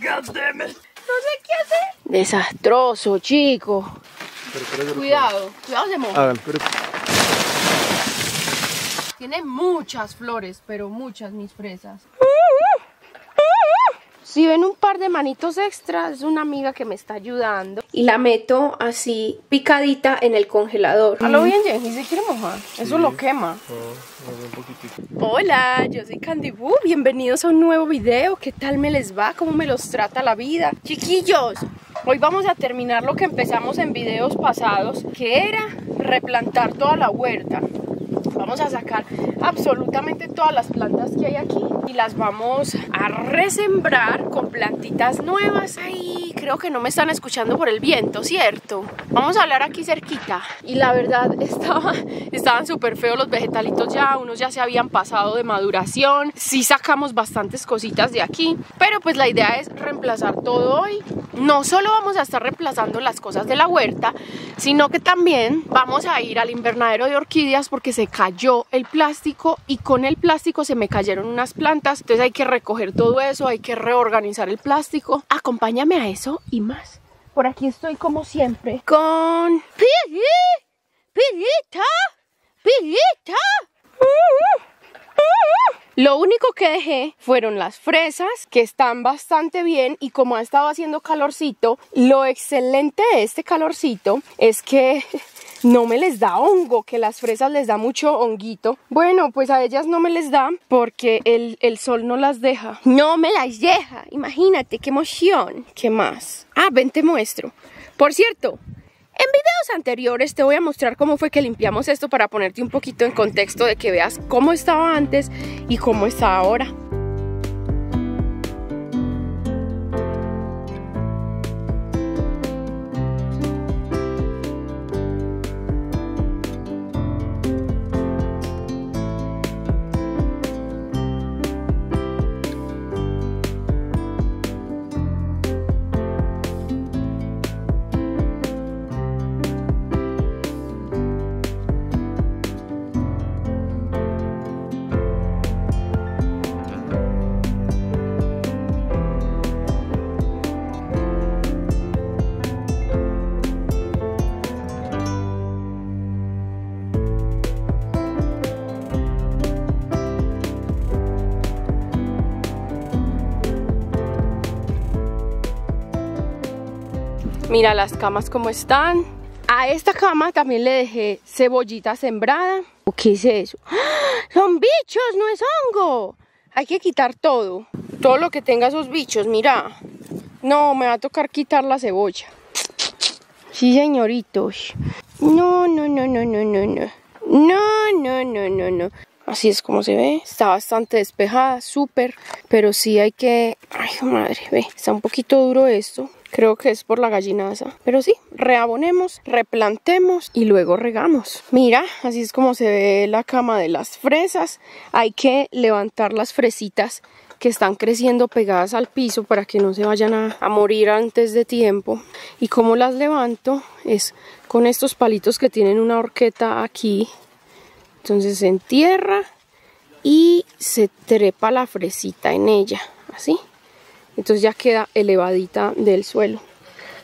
God damn it. No sé qué hacer. Desastroso, chico. Cuidado, cuidado se moja. Pero... Tiene muchas flores, pero muchas mis fresas. Si ven un par de manitos extras, es una amiga que me está ayudando. Y la meto así picadita en el congelador. A lo bien, Jenny, se quiere mojar. Eso lo quema. Hola, yo soy Candy Boo. Bienvenidos a un nuevo video. ¿Qué tal me les va? ¿Cómo me los trata la vida? Chiquillos, hoy vamos a terminar lo que empezamos en videos pasados, que era replantar toda la huerta. Vamos a sacar absolutamente todas las plantas que hay aquí y las vamos a resembrar con plantitas nuevas. Ay, creo que no me están escuchando por el viento, ¿cierto? Vamos a hablar aquí cerquita. Y la verdad estaba, estaban súper feos los vegetalitos ya, unos ya se habían pasado de maduración. Sí sacamos bastantes cositas de aquí, pero pues la idea es reemplazar todo hoy. No solo vamos a estar reemplazando las cosas de la huerta, sino que también vamos a ir al invernadero de orquídeas porque se cayó el plástico y con el plástico se me cayeron unas plantas. Entonces hay que recoger todo eso, hay que reorganizar el plástico. Acompáñame a eso y más. Por aquí estoy como siempre con... ¡Piggy! ¡Piguita! ¡Piguita! Lo único que dejé fueron las fresas, que están bastante bien y como ha estado haciendo calorcito, lo excelente de este calorcito es que no me les da hongo, que las fresas les da mucho honguito. Bueno, pues a ellas no me les da porque el, el sol no las deja. No me las deja, imagínate, qué emoción. ¿Qué más? Ah, ven te muestro. Por cierto, en videos anteriores te voy a mostrar cómo fue que limpiamos esto para ponerte un poquito en contexto de que veas cómo estaba antes y cómo está ahora. Mira las camas como están. A esta cama también le dejé cebollita sembrada. ¿Qué es eso? ¡Ah! ¡Son bichos, no es hongo! Hay que quitar todo. Todo lo que tenga esos bichos, mira. No, me va a tocar quitar la cebolla. Sí, señoritos. No, no, no, no, no, no, no. No, no, no, no, no. Así es como se ve. Está bastante despejada, súper. Pero sí hay que... Ay, madre, ve. Está un poquito duro esto. Creo que es por la gallinaza. Pero sí, reabonemos, replantemos y luego regamos. Mira, así es como se ve la cama de las fresas. Hay que levantar las fresitas que están creciendo pegadas al piso para que no se vayan a, morir antes de tiempo. Y como las levanto es con estos palitos que tienen una horqueta aquí. Entonces se entierra y se trepa la fresita en ella, así entonces ya queda elevadita del suelo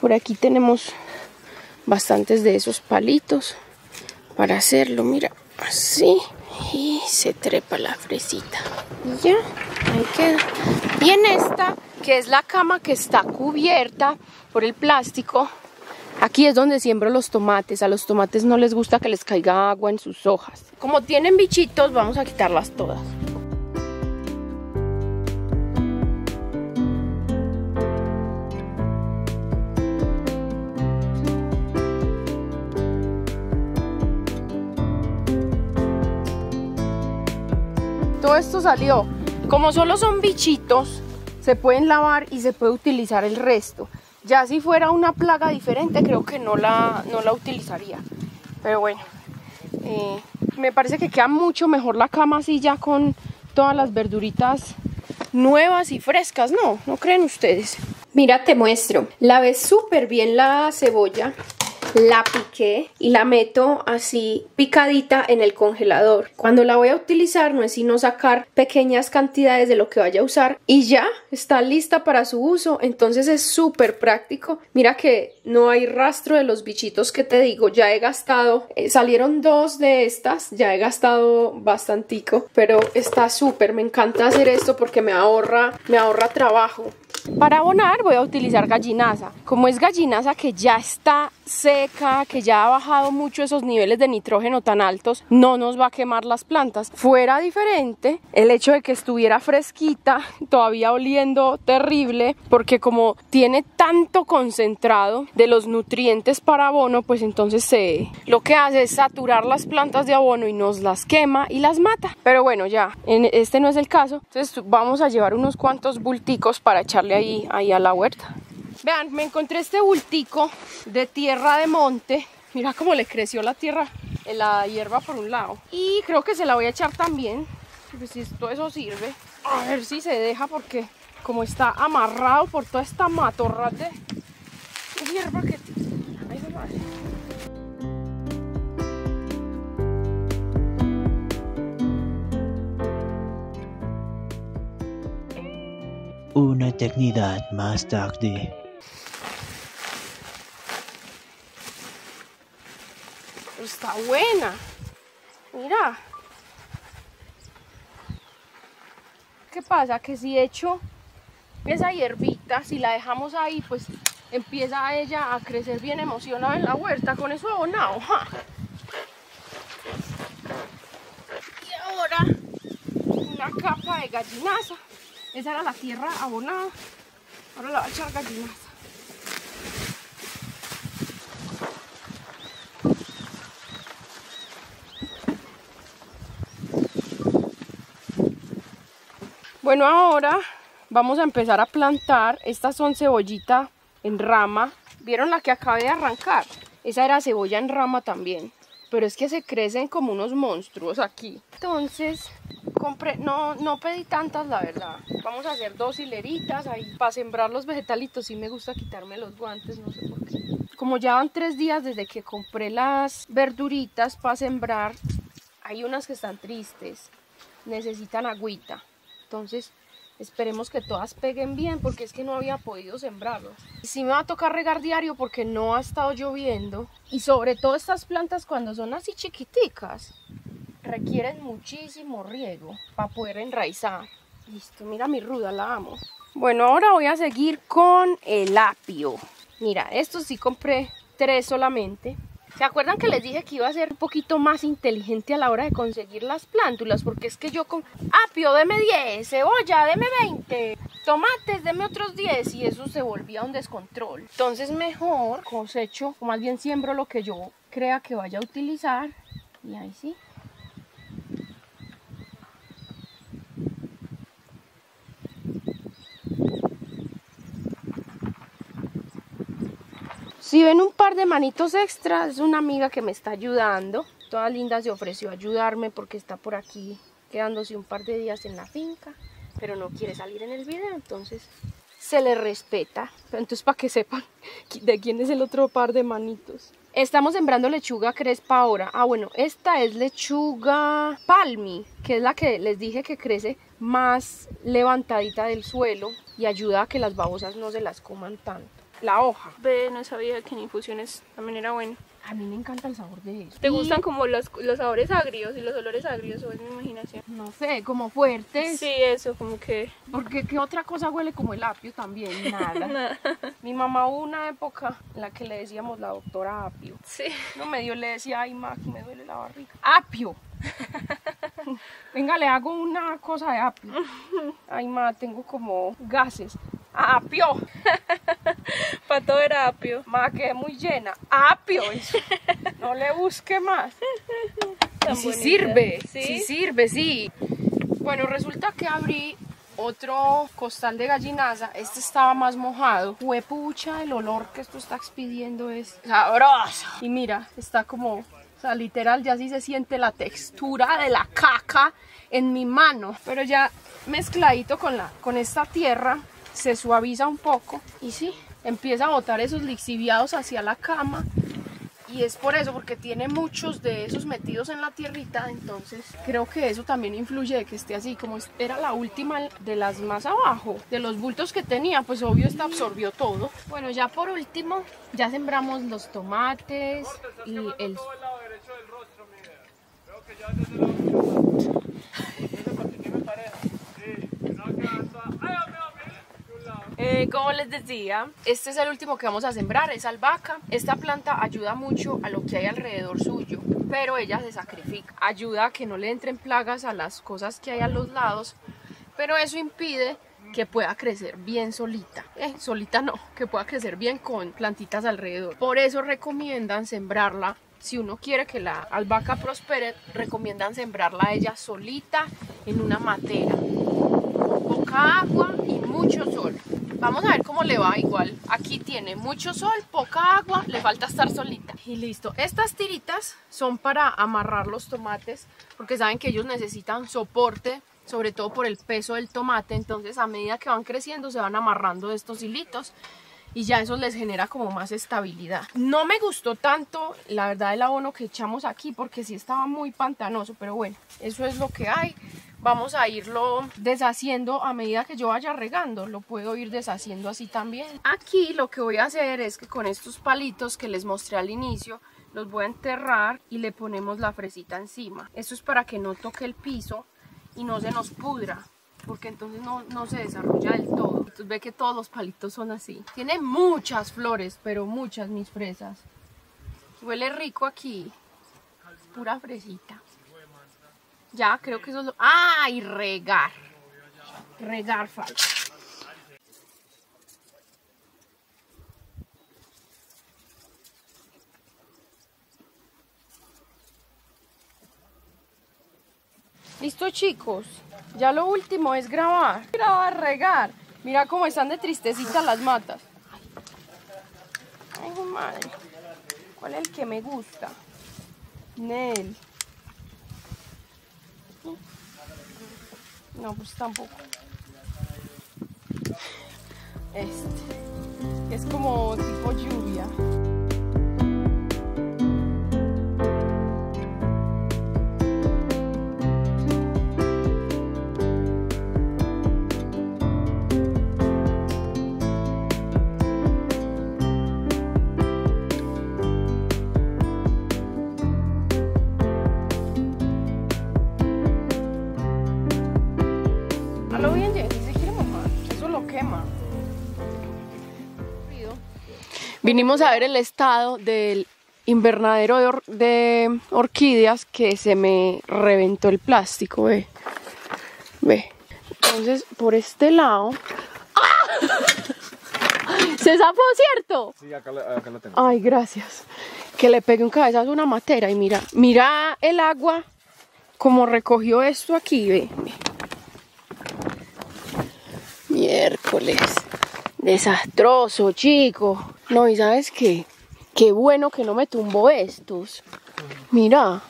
por aquí tenemos bastantes de esos palitos para hacerlo mira así y se trepa la fresita y ya ahí queda y en esta que es la cama que está cubierta por el plástico Aquí es donde siembro los tomates. A los tomates no les gusta que les caiga agua en sus hojas. Como tienen bichitos, vamos a quitarlas todas. Todo esto salió. Como solo son bichitos, se pueden lavar y se puede utilizar el resto. Ya si fuera una plaga diferente, creo que no la, no la utilizaría. Pero bueno, eh, me parece que queda mucho mejor la cama así ya con todas las verduritas nuevas y frescas, ¿no? ¿No creen ustedes? Mira, te muestro. Lavé súper bien la cebolla la piqué y la meto así picadita en el congelador. Cuando la voy a utilizar no es sino sacar pequeñas cantidades de lo que vaya a usar y ya está lista para su uso. Entonces es súper práctico. Mira que no hay rastro de los bichitos que te digo. Ya he gastado, eh, salieron dos de estas, ya he gastado bastantico, pero está súper. Me encanta hacer esto porque me ahorra, me ahorra trabajo. Para abonar voy a utilizar gallinaza. Como es gallinaza que ya está seca, que ya ha bajado mucho esos niveles de nitrógeno tan altos, no nos va a quemar las plantas. Fuera diferente el hecho de que estuviera fresquita, todavía oliendo terrible, porque como tiene tanto concentrado de los nutrientes para abono, pues entonces se, lo que hace es saturar las plantas de abono y nos las quema y las mata. Pero bueno, ya, en este no es el caso. Entonces vamos a llevar unos cuantos bulticos para echarle ahí, ahí a la huerta. Vean, me encontré este bultico de tierra de monte. Mira cómo le creció la tierra, la hierba por un lado. Y creo que se la voy a echar también. Pues si todo eso sirve. A ver si se deja porque como está amarrado por toda esta matorra de hierba que. Una eternidad más tarde. Está buena. Mira. ¿Qué pasa? Que si echo esa hierbita, si la dejamos ahí, pues empieza ella a crecer bien emocionada en la huerta con eso abonado. Y ahora una capa de gallinaza. Esa era la tierra abonada. Ahora la voy a echar gallinaza. Bueno, ahora vamos a empezar a plantar. Estas son cebollita en rama. ¿Vieron la que acabé de arrancar? Esa era cebolla en rama también. Pero es que se crecen como unos monstruos aquí. Entonces, compré, no, no pedí tantas, la verdad. Vamos a hacer dos hileritas ahí para sembrar los vegetalitos. Sí me gusta quitarme los guantes, no sé por qué. Como ya van tres días desde que compré las verduritas para sembrar, hay unas que están tristes. Necesitan agüita. Entonces, esperemos que todas peguen bien porque es que no había podido sembrarlos. Sí me va a tocar regar diario porque no ha estado lloviendo. Y sobre todo estas plantas cuando son así chiquiticas, requieren muchísimo riego para poder enraizar. Listo, mira mi ruda, la amo. Bueno, ahora voy a seguir con el apio. Mira, estos sí compré tres solamente. ¿Se acuerdan que les dije que iba a ser un poquito más inteligente a la hora de conseguir las plántulas? Porque es que yo con apio, deme 10, cebolla, deme 20, tomates, deme otros 10 y eso se volvía un descontrol. Entonces mejor cosecho, o más bien siembro lo que yo crea que vaya a utilizar y ahí sí. Si ven un par de manitos extras, es una amiga que me está ayudando. Toda linda se ofreció a ayudarme porque está por aquí quedándose un par de días en la finca, pero no quiere salir en el video, entonces se le respeta. Entonces para que sepan de quién es el otro par de manitos. Estamos sembrando lechuga crespa ahora. Ah, bueno, esta es lechuga palmi, que es la que les dije que crece más levantadita del suelo y ayuda a que las babosas no se las coman tanto la hoja. Ve, no sabía que en infusiones también era bueno. A mí me encanta el sabor de esto. ¿Te gustan como los, los sabores agrios y los olores agrios o es mi imaginación? No sé, como fuertes. Sí, eso, como que... Porque ¿qué otra cosa huele como el apio también? Nada. Mi mamá hubo una época en la que le decíamos la doctora apio. Sí. No, medio le decía, ay, ma, que me duele la barriga. ¡Apio! Venga, le hago una cosa de apio. Ay, ma, tengo como gases. ¡Apio! Para todo era apio. Ma, quedé muy llena. ¡Apio! No le busque más. Bonita. sirve, ¿Sí? sí sirve, sí. Bueno, resulta que abrí otro costal de gallinaza. Este estaba más mojado. Huepucha, el olor que esto está expidiendo es sabroso. Y mira, está como, o sea, literal, ya sí se siente la textura de la caca en mi mano. Pero ya mezcladito con, la, con esta tierra, se suaviza un poco. Y sí, empieza a botar esos lixiviados hacia la cama. y es por eso, porque tiene muchos de esos metidos en la tierrita, entonces creo que eso también influye de que esté así, como era la última de las más abajo, de los bultos que tenía, pues obvio esta absorbió todo. Bueno, ya por último, ya sembramos los tomates y el... Eh, como les decía, este es el último que vamos a sembrar, es albahaca. Esta planta ayuda mucho a lo que hay alrededor suyo, pero ella se sacrifica. Ayuda a que no le entren plagas a las cosas que hay a los lados, pero eso impide que pueda crecer bien solita. Eh, solita no, que pueda crecer bien con plantitas alrededor. Por eso recomiendan sembrarla si uno quiere que la albahaca prospere, recomiendan sembrarla ella solita en una matera. Poca agua y mucho sol. Vamos a ver cómo le va igual. Aquí tiene mucho sol, poca agua, le falta estar solita. Y listo. Estas tiritas son para amarrar los tomates porque saben que ellos necesitan soporte sobre todo por el peso del tomate, entonces a medida que van creciendo se van amarrando estos hilitos y ya eso les genera como más estabilidad. No me gustó tanto, la verdad, el abono que echamos aquí porque sí estaba muy pantanoso, pero bueno, eso es lo que hay. Vamos a irlo deshaciendo a medida que yo vaya regando, lo puedo ir deshaciendo así también. Aquí lo que voy a hacer es que con estos palitos que les mostré al inicio, los voy a enterrar y le ponemos la fresita encima. Esto es para que no toque el piso y no se nos pudra porque entonces no, no, se desarrolla del todo. Entonces ve que todos los palitos son así. Tiene muchas flores, pero muchas mis fresas. Huele rico aquí. Pura fresita. Ya, creo que eso es lo... ¡Ah! Y regar. Regar falta. Listo chicos, ya lo último es grabar. Grabar, regar. Mira cómo están de tristecitas las matas. Ay, madre. ¿Cuál es el que me gusta? Nel. No, pues tampoco. Este. Es como tipo lluvia. Vinimos a ver el estado del invernadero de, orquídeas que se me reventó el plástico, ve. Ve. Entonces, por este lado... ¡Ah! ¿Se zafó, cierto? Sí, acá, acá lo tengo. Ay, gracias. Que le pegue un cabezazo a una matera y mira, mira el agua como recogió esto aquí, ve. Miércoles. Desastroso, chico. No, y sabes qué? Qué bueno que no me tumbó estos. Mira.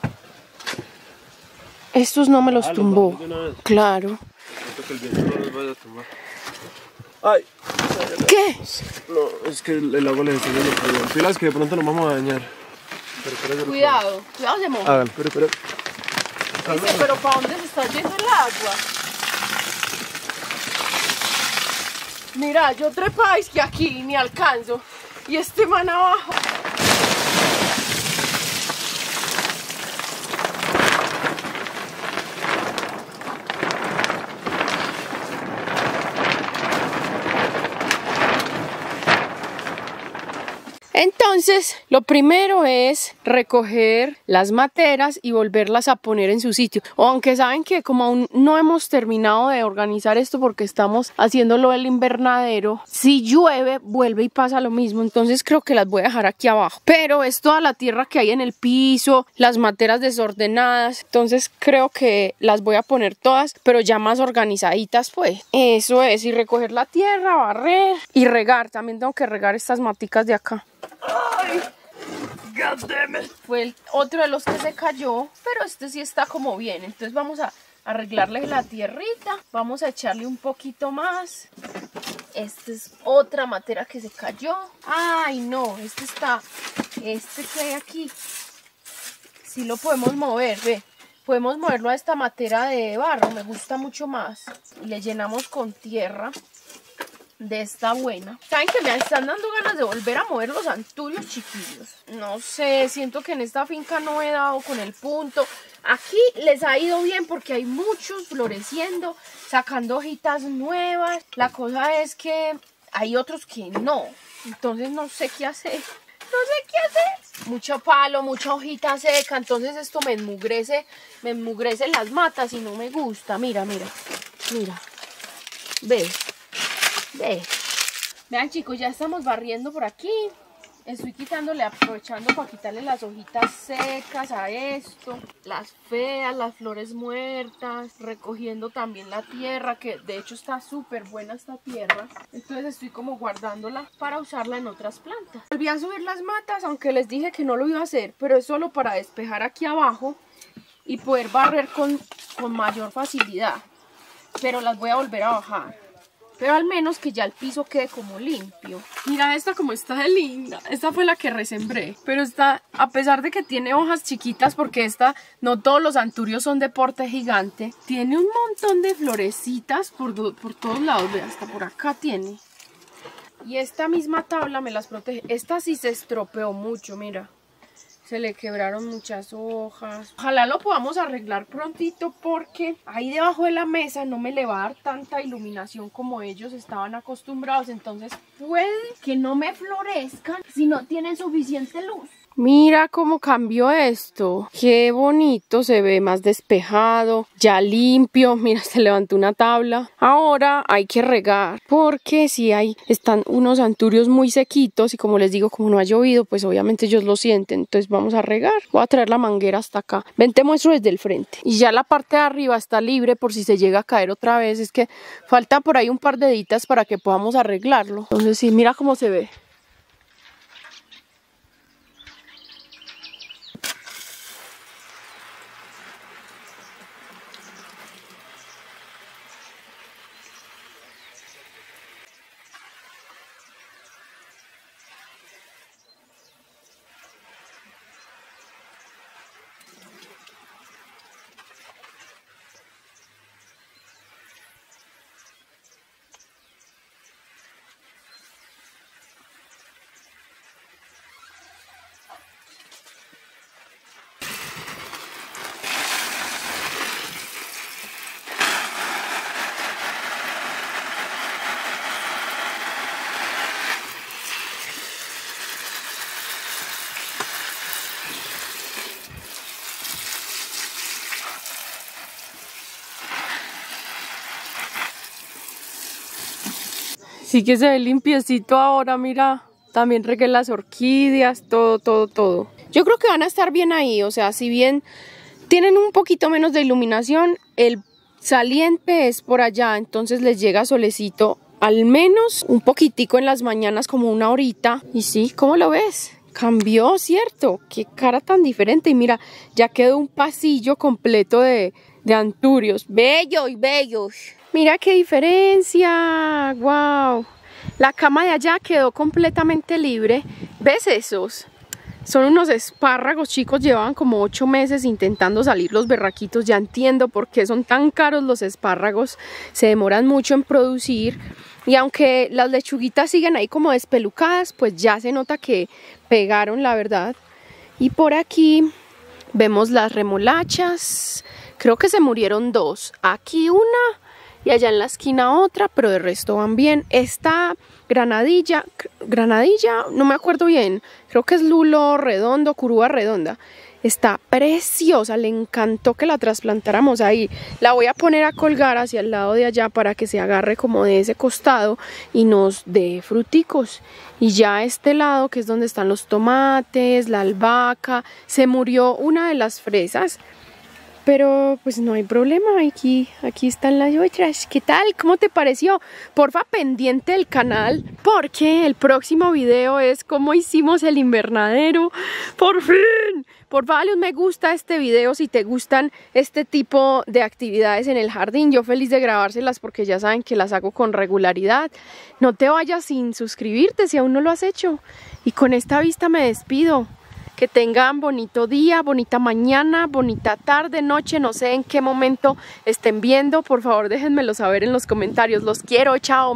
Estos no me los tumbó. Claro. Ay. ¿Qué? No, es que el agua le está yendo Pilas que de pronto nos vamos a dañar. Pero, pero, Cuidado, cuidado se moja. Pero, pero. Dice, pero ¿para dónde se está yendo el agua? Mira, yo trepáis que aquí ni alcanzo. Y este man abajo. Entonces, lo primero es recoger las materas y volverlas a poner en su sitio. Aunque saben que como aún no hemos terminado de organizar esto porque estamos haciéndolo el invernadero, si llueve vuelve y pasa lo mismo. Entonces creo que las voy a dejar aquí abajo. Pero es toda la tierra que hay en el piso, las materas desordenadas. Entonces creo que las voy a poner todas, pero ya más organizaditas pues. Eso es, y recoger la tierra, barrer y regar. También tengo que regar estas maticas de acá. ¡Ay! Fue el otro de los que se cayó, pero este sí está como bien. Entonces vamos a arreglarle la tierrita. Vamos a echarle un poquito más. Esta es otra matera que se cayó. Ay, no, este está este que hay aquí, sí lo podemos mover, ve. Podemos moverlo a esta matera de barro, me gusta mucho más. Le llenamos con tierra de esta buena. ¿Saben que me están dando ganas de volver a mover los anturios chiquillos? No sé, siento que en esta finca no he dado con el punto. Aquí les ha ido bien porque hay muchos floreciendo, sacando hojitas nuevas. La cosa es que hay otros que no. Entonces no sé qué hacer. No sé qué hacer. Mucho palo, mucha hojita seca. Entonces esto me enmugrece, me enmugrece las matas y no me gusta. Mira, mira, mira. Ve, ve. Vean chicos, ya estamos barriendo por aquí. Estoy quitándole, aprovechando para quitarle las hojitas secas a esto, las feas, las flores muertas, recogiendo también la tierra, que de hecho está súper buena esta tierra. Entonces estoy como guardándola para usarla en otras plantas. Volví a subir las matas, aunque les dije que no lo iba a hacer, pero es solo para despejar aquí abajo y poder barrer con, con mayor facilidad. Pero las voy a volver a bajar. Pero al menos que ya el piso quede como limpio. Mira esta como está de linda. Esta fue la que resembré. Pero está, a pesar de que tiene hojas chiquitas, porque esta, no todos los anturios son de porte gigante, tiene un montón de florecitas por, por todos lados. Ve, hasta por acá tiene. Y esta misma tabla me las protege. Esta sí se estropeó mucho, mira se le quebraron muchas hojas. Ojalá lo podamos arreglar prontito porque ahí debajo de la mesa no me le va a dar tanta iluminación como ellos estaban acostumbrados. Entonces puede que no me florezcan si no tienen suficiente luz. Mira cómo cambió esto. Qué bonito, se ve más despejado, ya limpio. Mira, se levantó una tabla. Ahora hay que regar porque si hay, están unos anturios muy sequitos y como les digo, como no ha llovido, pues obviamente ellos lo sienten. Entonces vamos a regar. Voy a traer la manguera hasta acá. Ven, te muestro desde el frente. Y ya la parte de arriba está libre por si se llega a caer otra vez. Es que falta por ahí un par de deditas para que podamos arreglarlo. Entonces sí, mira cómo se ve. Sí que se ve limpiecito ahora, mira. También regué las orquídeas, todo, todo, todo. Yo creo que van a estar bien ahí, o sea, si bien tienen un poquito menos de iluminación, el saliente es por allá, entonces les llega solecito al menos un poquitico en las mañanas, como una horita. Y sí, ¿cómo lo ves? Cambió, ¿cierto? Qué cara tan diferente. Y mira, ya quedó un pasillo completo de, de anturios. Bellos, bellos. Mira qué diferencia, wow. La cama de allá quedó completamente libre. ¿Ves esos? Son unos espárragos, chicos, llevaban como ocho meses intentando salir los berraquitos. Ya entiendo por qué son tan caros los espárragos. Se demoran mucho en producir. Y aunque las lechuguitas siguen ahí como despelucadas, pues ya se nota que pegaron, la verdad. Y por aquí vemos las remolachas. Creo que se murieron dos. Aquí una y allá en la esquina otra, pero de resto van bien. Esta granadilla, granadilla, no me acuerdo bien, creo que es lulo redondo, curúa redonda. Está preciosa, le encantó que la trasplantáramos ahí. La voy a poner a colgar hacia el lado de allá para que se agarre como de ese costado y nos dé fruticos. Y ya este lado, que es donde están los tomates, la albahaca, se murió una de las fresas pero pues no hay problema, aquí, aquí están las otras. ¿Qué tal? ¿Cómo te pareció? Porfa pendiente del canal porque el próximo video es cómo hicimos el invernadero. ¡Por fin! Por favor, dale un me gusta a este video si te gustan este tipo de actividades en el jardín. Yo feliz de grabárselas porque ya saben que las hago con regularidad. No te vayas sin suscribirte si aún no lo has hecho. Y con esta vista me despido. Que tengan bonito día, bonita mañana, bonita tarde, noche, no sé en qué momento estén viendo. Por favor, déjenmelo saber en los comentarios. Los quiero, chao.